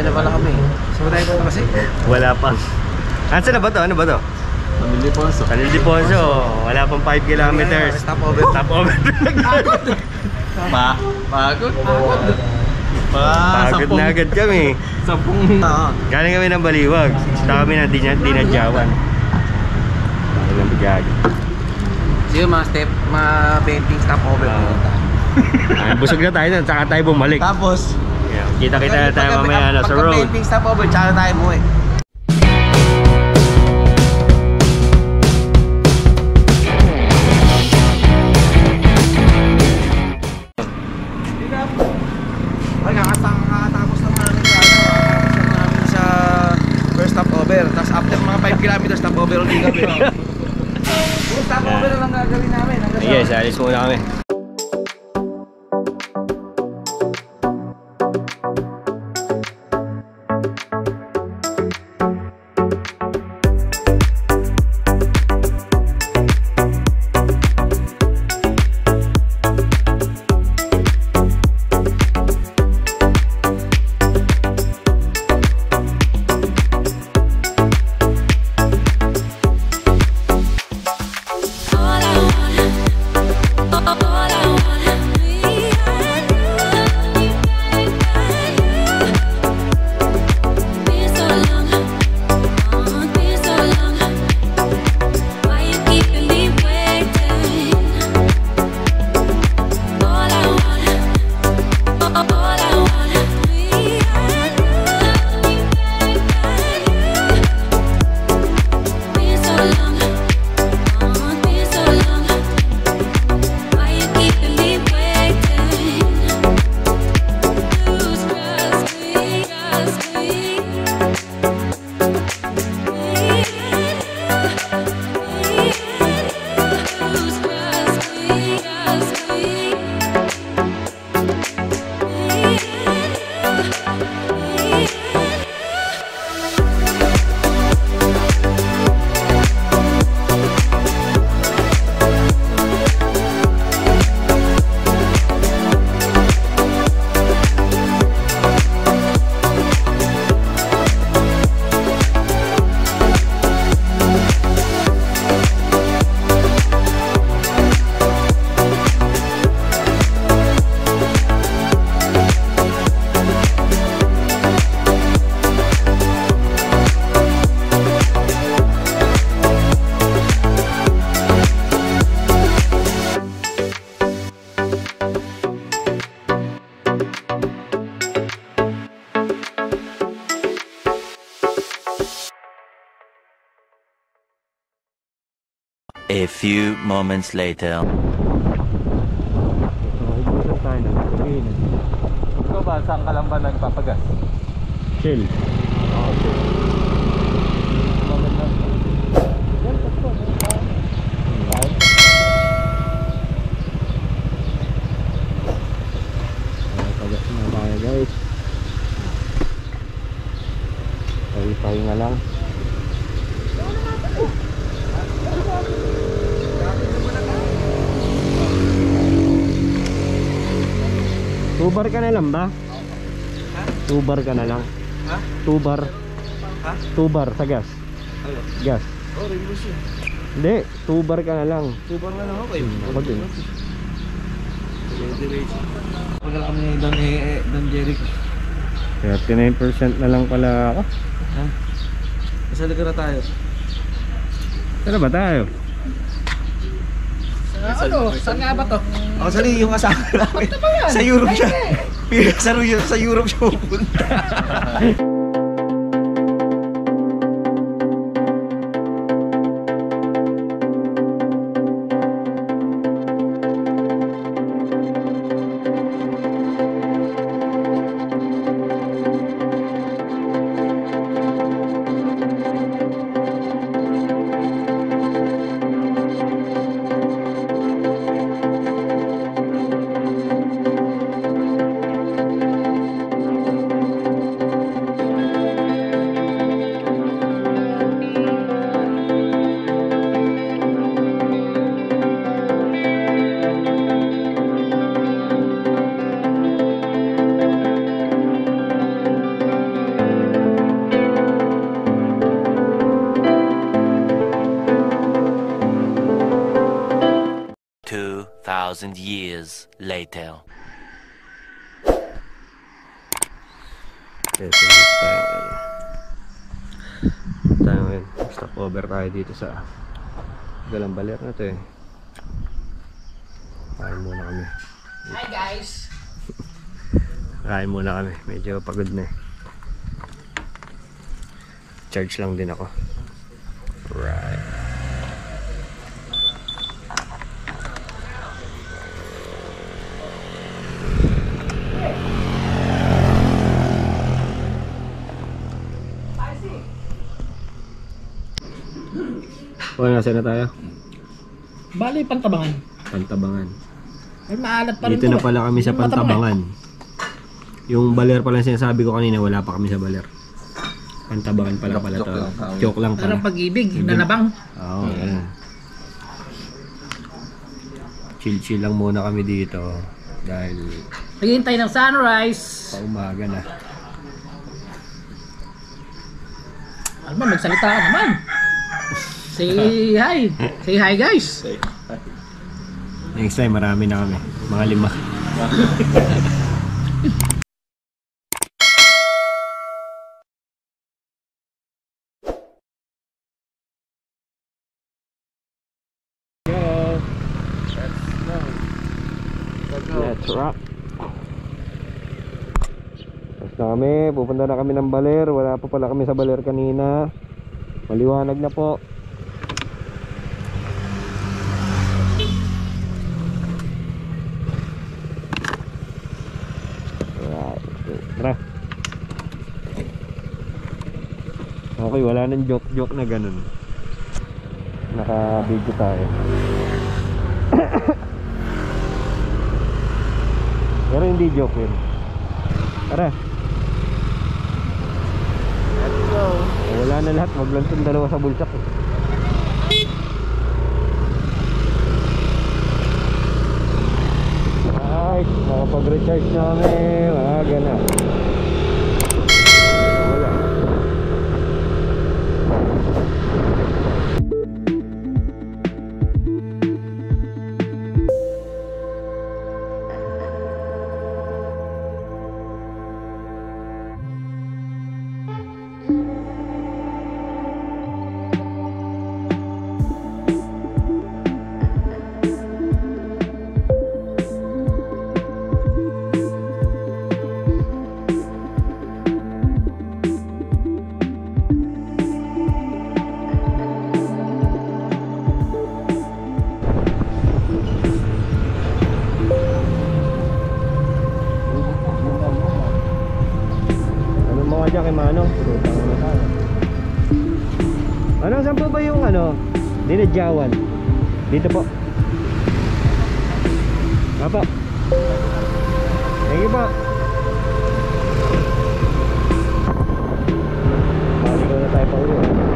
ano pala kami. So tayo po kasi. Wala pa. Ansa na ba to? Ano ba to? Pamilya Ponso. San Ildefonso. Wala pang 5 kilometers. Stop over. Stop over. Pa pagod. Pa Pagod na agad kami. Sampung. Oo. Galing kami ng Baliwag. Sa kami na din dinadyawan. Galing ng bigag. Yung mga step, mga benting stop over. Ah. Ay, busog na tayo nun. Saka tayo bumalik. Tapos, Yeah. Kita-kita na tayo mamaya na sa road. benting stop over, tsaka tayo mo eh. Few moments later. Ikaw ba, saan ka lang ba nagpapagas? Chill. Pagas na tayo guys. Pahinga lang. Tubar ka na lang ba? Tubar ka na lang. Ha? Tubar. Ha? Tubar sa gas. Ano? Gas. Oh, regulus yun. Hindi, tubar ka na lang. Tubar na lang ako eh. Ako din. Pagkala kami ni Don, eh, Don Jeric. 39% na lang pala ako. Ha? Nasa lugar na tayo. Na ba tayo? Ano? Saan nga ba to? Ako sa yung asawa namin. Sa Europe siya. sa Europe siya pupunta. 2,000 years later. Ito yung tayo. Tayo ngayon. Stop over tayo dito sa Galambaler na to eh. Kain muna kami. Hi guys! Kain muna kami. Medyo pagod na eh. Charge lang din ako. Right. O, nasa na tayo? Bali, pantabangan. Pantabangan. Ay, maalat pa rin Dito to, na eh. pala kami sa Matabang eh. Pantabangan. Yung baler pala sinasabi ko kanina, wala pa kami sa baler. Pantabangan pala pala to. Joke lang, tawag. Joke lang Parang pala. pag-ibig, nalabang. Oo, ganun. Chill-chill lang muna kami dito. Dahil Naghihintay ng sunrise. paumaga na. Ba, magsalita ka naman. Say hi. Say hi guys. Next time, marami na kami. Mga lima. Let's rock. Tapos na kami, pupunta na kami ng baler. Wala pa pala kami sa baler kanina. Maliwanag na po. Alright, tara. Okay, wala nang joke-joke na ganun. Naka-video tayo. Pero hindi joke yun. Tara. Let's go. Wala na lahat, itong dalawa sa bulsak. eh. Ay, makapag-recharge na kami. Maaga na. Ano, saan po ba yung ano? Dinadyawan. Dito po. Apo. Thank you po. Balik na tayo pa ulit.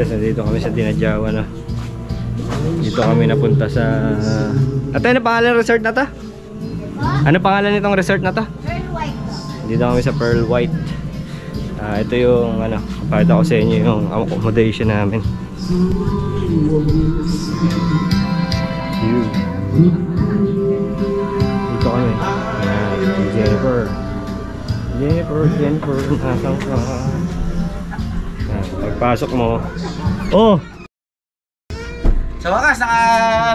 Guys, nandito kami sa Dinadjawa na. Dito kami napunta sa... Ate, ano pangalan ng resort na to? Ano pangalan nitong resort na to? Dito kami sa Pearl White. Ah, ito yung ano, pakita ko sa inyo yung accommodation namin. View. Dito kami. Ayan, si Jennifer. Jennifer, Jennifer, nasaan ka? Pagpasok mo. Oh! Sa wakas, naka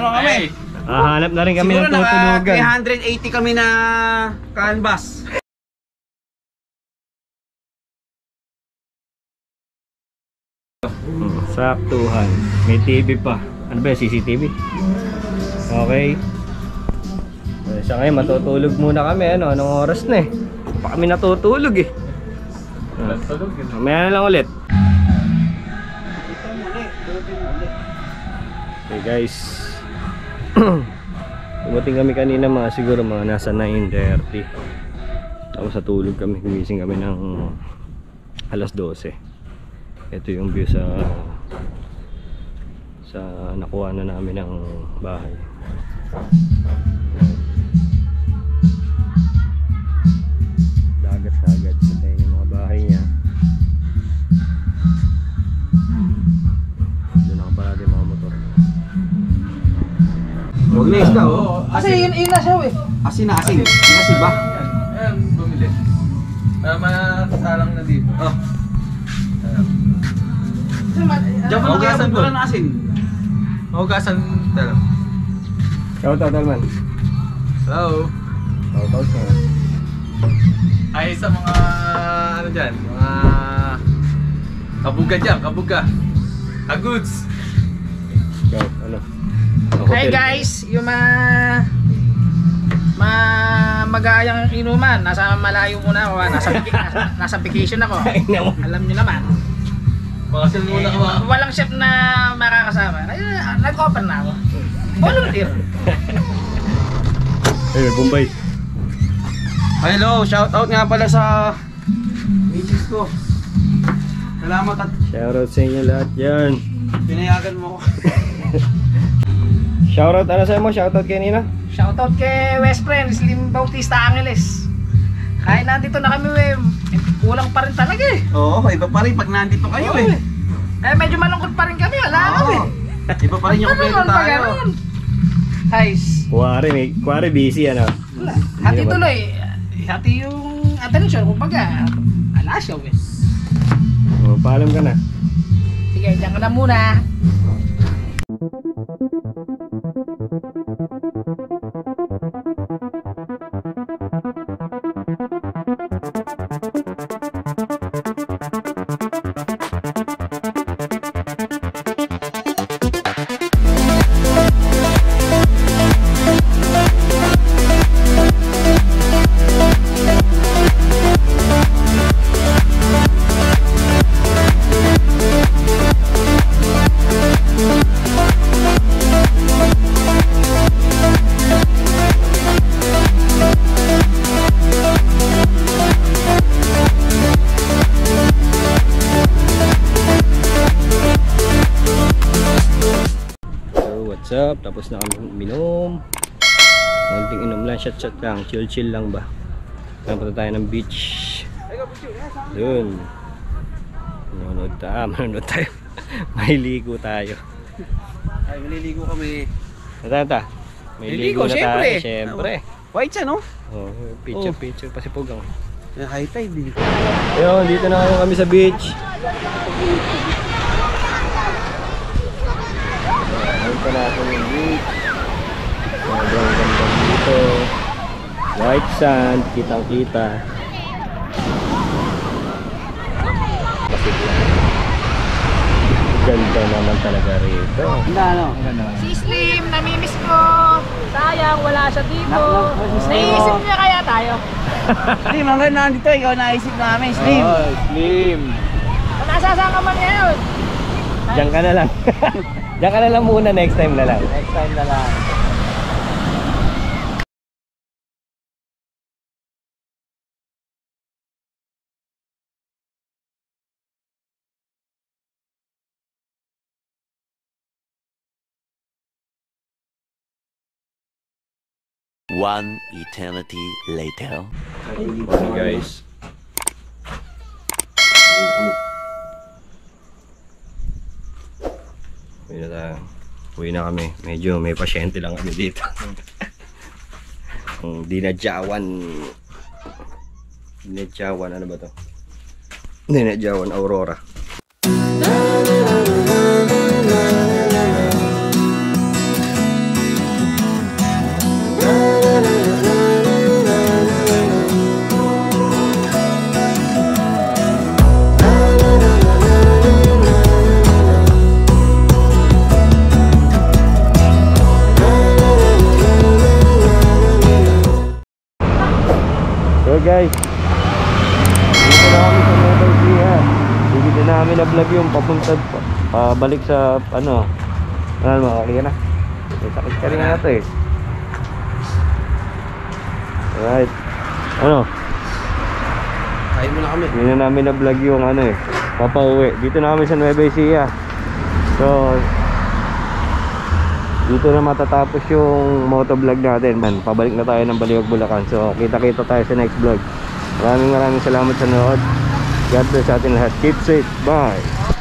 ano kami. Hahanap na rin kami Siguro ng naka tutulugan. 380 kami na canvas. Hmm, Saktuhan. May TV pa. Ano ba yung CCTV? Okay. Eh, Sa ngayon, matutulog muna kami. Ano, anong oras na eh? Pa kami natutulog eh. Ah, Mamaya na lang ulit. Okay guys. Dumating kami kanina mga siguro mga nasa 9.30. Tapos sa tulog kami. Gumising kami ng alas 12 ito yung view sa sa nakuha na namin ng bahay dagat Huwag na isda, oh. Kasi yun, yun na siya eh. Asin na asin. Asin ba? Ayan, bumili. Masasalang na dito. Oh. Diyan mo Hugasan na ko. kaya na asin. Hugasan talaga. shout out Alman Hello. shout out sa Ay sa mga ano dyan, mga kabuga dyan, kabuga. Hey guys, yung mga ma magayang inuman, nasa malayo muna ako, ah. nasa, nasa, nasa vacation ako. Alam niyo naman. Makasal muna ka mga. Walang chef na makakasama. Ay, nag-offer na ako. Volunteer. hey Bombay Hello, shout out nga pala sa misis ko. Salamat at shout out sa inyo lahat yan pinayagan mo ko. shout out ano sa'yo mo shout out kay Nina Shoutout kay West Friend, Slim Bautista Angeles. Kahit nandito na kami, eh, kulang pa rin talaga eh. Oo, iba pa rin pag nandito kayo Oo, eh. Eh, medyo malungkot pa rin kami, wala kami. Oo. Iba pa rin yung kompleto tayo. ganun? Guys, kuwari may kuwari busy ano wala. Hati naman. tuloy. Hati yung attention, kumbaga. Ala siya, eh. oh, paalam ka na Sige, dyan ka na muna. Tapos na kami minom. Konting inom lang, shot shot lang, chill chill lang ba. Napunta tayo ng beach. Doon. Manonood tayo, manonood tayo. May ligo tayo. Ay, maliligo kami. Tata, tata. May ligo, Ligo, na tayo, syempre. White siya, no? Oh, picture, Oh. picture, pasipugang. High tide din. Ayun, dito na kami sa beach. Ayun pa natin yung beach. Sobrang ganda dito. White sand, kitang kita. Ganda naman talaga rito. Na, ano? Si Slim, namimiss ko. Sayang, wala siya dito. Naiisip niya kaya tayo. Slim, hanggang nandito, ikaw naisip namin, Slim. slim. Kung nasasaan ka man ngayon. Diyan ka na lang. Diyan ka na lang muna, next time na lang. Next time na lang. One eternity later. Hey guys. Na tayo. Uwi na kami. Medyo may pasyente lang kami dito. Ang dinadyawan. Dinadyawan, ano ba to? Dinadyawan Aurora. Pabalik sa, ano, ano mo, ka na. May sakit ka rin nga ito eh. Alright. Ano, Kain mo na kami. hindi na namin na-vlog yung ano eh, papauwi. Dito na kami sa Nueva Ecija. So, dito na matatapos yung motovlog natin man. Pabalik na tayo ng Baliwag Bulacan. So, kita-kita tayo sa next vlog. Maraming maraming salamat sa nood. God bless sa atin lahat. Keep safe. Bye.